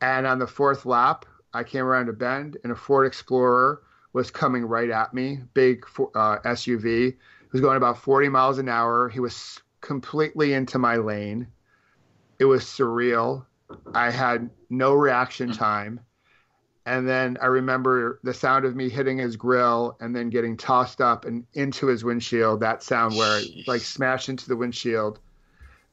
And on the fourth lap, I came around a bend and a Ford Explorer was coming right at me, big uh, SUV. He was going about 40 miles an hour. He was completely into my lane. It was surreal. I had no reaction time. And then I remember the sound of me hitting his grill and then getting tossed up and into his windshield. That sound where it like smashed into the windshield.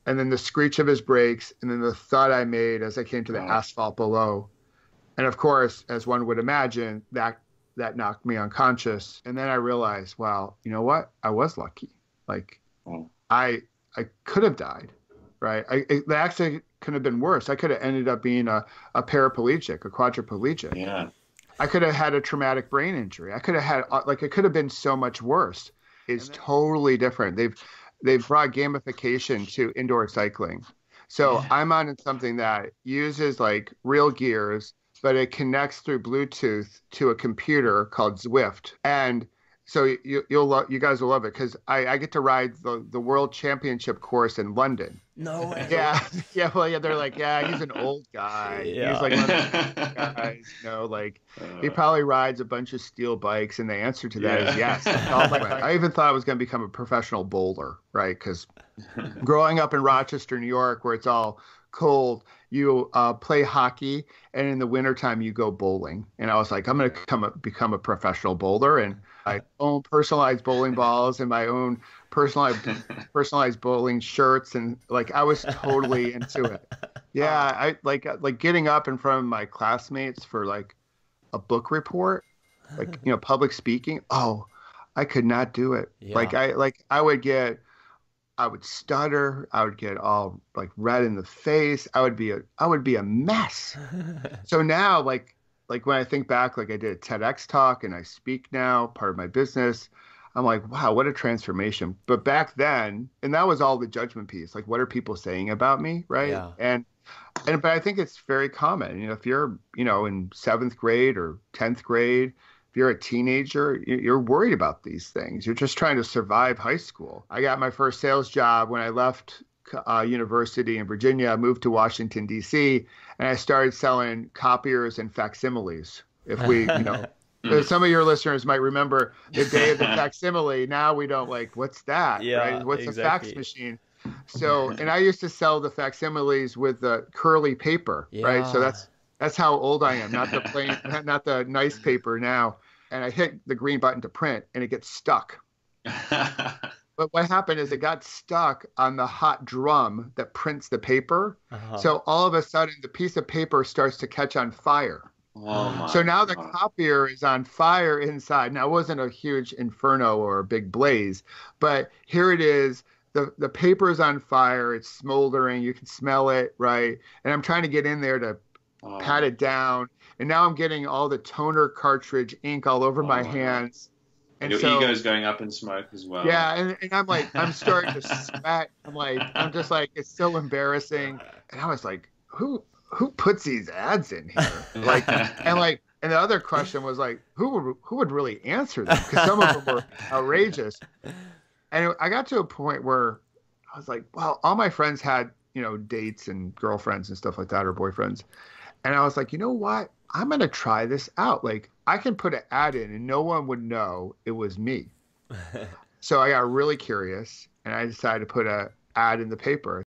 And then the screech of his brakes. And then the thud I made as I came to the asphalt below. And of course, as one would imagine, that that knocked me unconscious. And then I realized, well, you know what? I was lucky. Like. I I could have died, right? I, it, the accident could have been worse. I could have ended up being a, a paraplegic, a quadriplegic. Yeah. I could have had a traumatic brain injury. I could have had uh, like it could have been so much worse. It's then, totally different. They've they've brought gamification to indoor cycling. So yeah. I'm on something that uses like real gears, but it connects through Bluetooth to a computer called Zwift. And so you, you'll love, you guys will love it because I, I get to ride the, the world championship course in London. No way. Yeah, yeah. Well, yeah. They're like, yeah, he's an old guy. Yeah. He's like one of guys. You know, like he uh. probably rides a bunch of steel bikes, and the answer to that yeah. is yes. I, I even thought I was going to become a professional bowler, right? Because growing up in Rochester, New York, where it's all cold, you uh, play hockey, and in the wintertime you go bowling. And I was like, I'm going to become a, become a professional bowler, and I own personalized bowling balls and my own personalized personalized bowling shirts, and like I was totally into it. Yeah, I like like getting up in front of my classmates for like a book report, like you know public speaking. Oh, I could not do it. Yeah. Like I like I would get I would stutter. I would get all like red in the face. I would be a I would be a mess. so now, like like when I think back, like I did a TEDx talk and I speak now, part of my business. I'm like, wow, what a transformation. But back then, and that was all the judgment piece. Like, what are people saying about me, right? Yeah. And and but I think it's very common. You know, if you're you know in seventh grade or tenth grade, if you're a teenager, you're worried about these things. You're just trying to survive high school. I got my first sales job when I left uh, university in Virginia. I moved to Washington D.C. and I started selling copiers and facsimiles. If we, you know. some of your listeners might remember the day of the facsimile. Now we don't like, what's that? Yeah, right? What's exactly. a fax machine? So, and I used to sell the facsimiles with the curly paper, yeah. right? So that's that's how old I am, not the plain, not the nice paper now. And I hit the green button to print, and it gets stuck. but what happened is it got stuck on the hot drum that prints the paper. Uh-huh. So all of a sudden, the piece of paper starts to catch on fire. Oh so now the copier is on fire inside. Now it wasn't a huge inferno or a big blaze, but here it is. The the paper is on fire. It's smoldering. You can smell it, right? And I'm trying to get in there to oh. pat it down. And now I'm getting all the toner cartridge ink all over oh, my hands. And your so, ego's going up in smoke as well. Yeah, and, and I'm like, I'm starting to sweat. I'm like, I'm just like, it's so embarrassing. And I was like, who who puts these ads in here? Like, and like, and the other question was like, who would who would really answer them? Because some of them were outrageous. And I got to a point where I was like, well, all my friends had you know dates and girlfriends and stuff like that or boyfriends, and I was like, you know what? I'm gonna try this out. Like, I can put an ad in and no one would know it was me. so I got really curious and I decided to put a ad in the paper